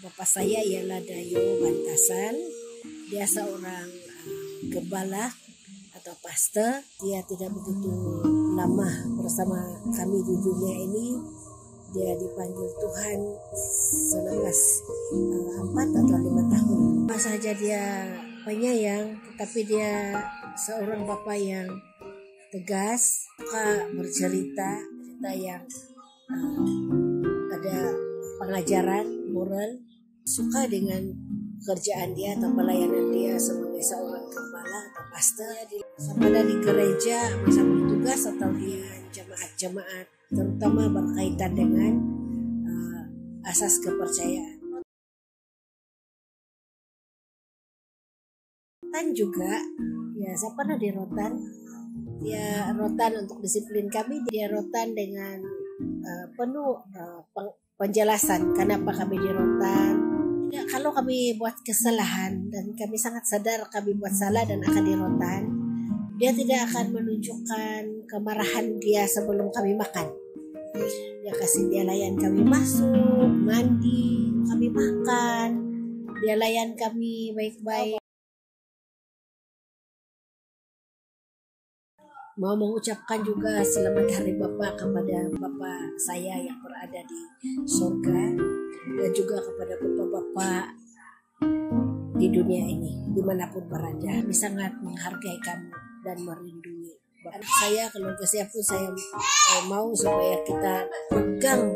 bapak saya ialah Dayo Bantasan. Dia seorang uh, gembala atau pastor. Dia tidak begitu lama bersama kami di dunia ini. Dia dipanggil Tuhan selepas uh, 4 atau 5 tahun. Apa saja dia penyayang, tetapi dia seorang bapak yang tegas, suka bercerita, cerita yang uh, ada pengajaran moral, suka dengan kerjaan dia atau pelayanan dia sebagai seorang gembala atau pastor ada di gereja masa bertugas atau di jemaat-jemaat terutama berkaitan dengan uh, asas kepercayaan. Dan juga ya saya pernah di rotan dia rotan untuk disiplin kami dia rotan dengan uh, penuh uh, penjelasan kenapa kami di rotan ya, kalau kami buat kesalahan dan kami sangat sadar kami buat salah dan akan di rotan dia tidak akan menunjukkan kemarahan dia sebelum kami makan. Dia kasih dia layan kami masuk mandi kami makan. Dia layan kami baik-baik mau mengucapkan juga selamat hari Bapak kepada Bapak saya yang berada di surga dan juga kepada Bapak-Bapak di dunia ini di mana pun berada. Kami sangat menghargai kamu dan merindui. Anak saya keluarga saya pun saya eh, mau supaya kita pegang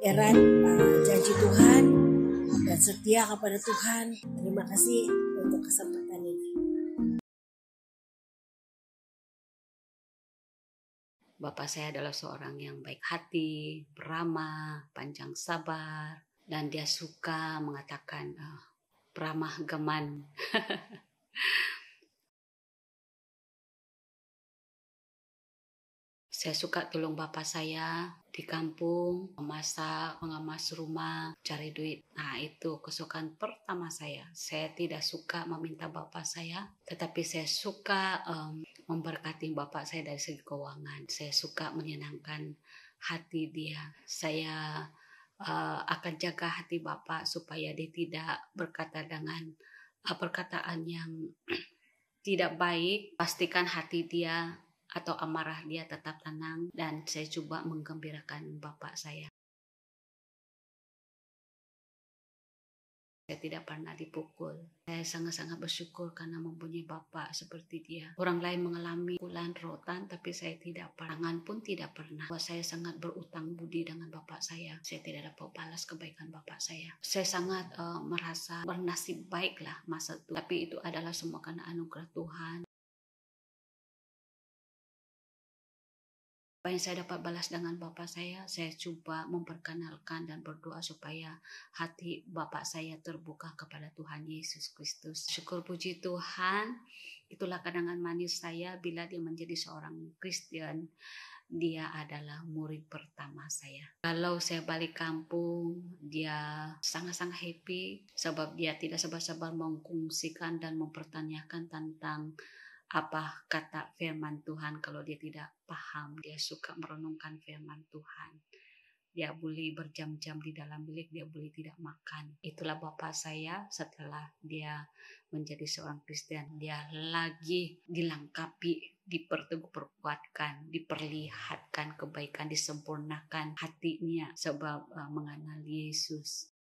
erat uh, janji Tuhan dan setia kepada Tuhan. Terima kasih untuk kesempatan Bapak saya adalah seorang yang baik hati, beramah, panjang sabar, dan dia suka mengatakan uh, beramah geman. Saya suka tolong bapak saya di kampung, memasak, mengemas rumah, cari duit. Nah, itu kesukaan pertama saya. Saya tidak suka meminta bapak saya, tetapi saya suka um, memberkati bapak saya dari segi keuangan. Saya suka menyenangkan hati dia. Saya uh, akan jaga hati bapak supaya dia tidak berkata dengan uh, perkataan yang tidak baik. Pastikan hati dia atau amarah dia tetap tenang dan saya coba menggembirakan bapak saya. Saya tidak pernah dipukul. Saya sangat-sangat bersyukur karena mempunyai bapak seperti dia. Orang lain mengalami pukulan rotan, tapi saya tidak pernah. Tangan pun tidak pernah. Bahwa saya sangat berutang budi dengan bapak saya. Saya tidak dapat balas kebaikan bapak saya. Saya sangat uh, merasa bernasib baik lah masa itu. Tapi itu adalah semua karena anugerah Tuhan. Apa yang saya dapat balas dengan Bapak saya, saya coba memperkenalkan dan berdoa supaya hati Bapak saya terbuka kepada Tuhan Yesus Kristus. Syukur puji Tuhan, itulah kenangan manis saya bila dia menjadi seorang Kristen. Dia adalah murid pertama saya. Kalau saya balik kampung, dia sangat-sangat happy sebab dia tidak sabar-sabar mengkongsikan dan mempertanyakan tentang apa kata firman Tuhan kalau dia tidak paham? Dia suka merenungkan firman Tuhan. Dia boleh berjam-jam di dalam bilik dia boleh tidak makan. Itulah bapak saya setelah dia menjadi seorang Kristen. Dia lagi dilengkapi diperteguh perkuatkan diperlihatkan kebaikan disempurnakan hatinya sebab uh, mengenal Yesus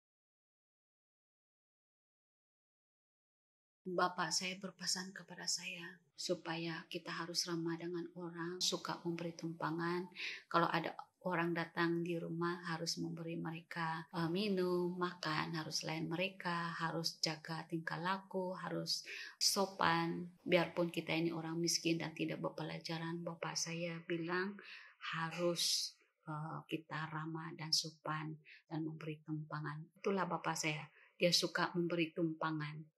Bapak saya berpesan kepada saya supaya kita harus ramah dengan orang, suka memberi tumpangan. Kalau ada orang datang di rumah harus memberi mereka uh, minum, makan, harus lain mereka, harus jaga tingkah laku, harus sopan. Biarpun kita ini orang miskin dan tidak berpelajaran, Bapak saya bilang harus uh, kita ramah dan sopan dan memberi tumpangan. Itulah Bapak saya. Dia suka memberi tumpangan